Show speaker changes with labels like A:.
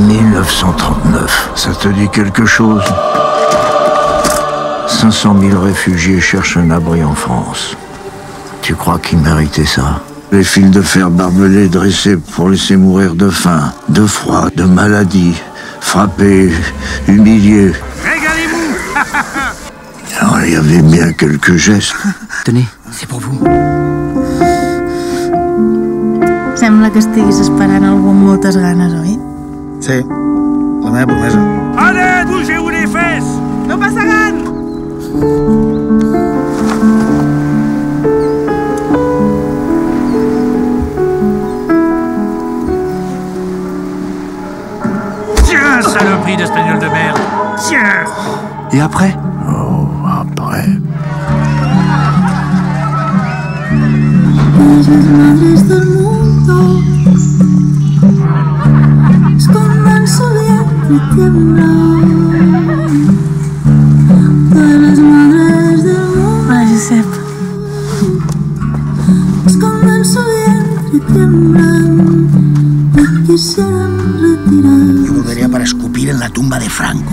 A: 1939. Ça te dit quelque chose? 500 000 réfugiés cherchent un abri en France. Tu crois qu'ils méritaient ça? Les fils de fer barbelés dressés pour laisser mourir de faim, de froid, de maladie, frappés, humiliés.
B: Régalez-vous
A: Alors, il y avait bien quelques gestes.
C: Tenez, c'est pour vous.
D: Sembla que estiguis esperant algú amb moltes ganes, oi?
E: Sí, la meva promesa.
B: Allez, bougez-vous les fesses
D: No passaran!
B: Tiens, saloperie d'espagnol de merde Tiens
C: Et après?
A: Oh, après.
F: Del mundo y
D: Josep.
F: su quisieran retirar.
C: Yo volvería para escupir en la tumba de Franco.